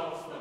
house